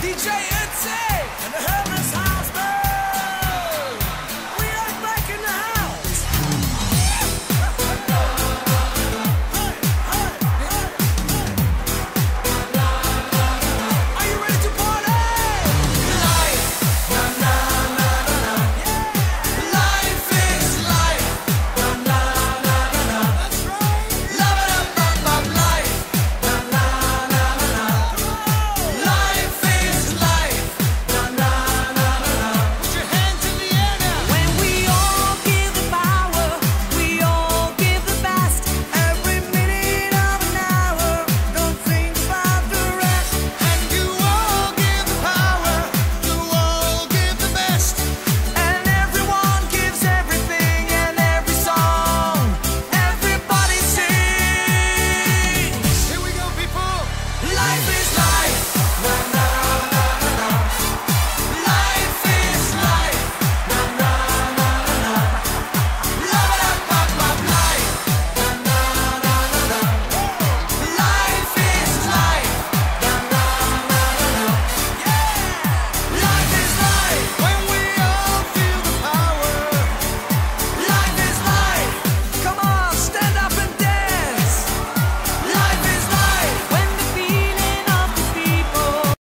DJ Itzy!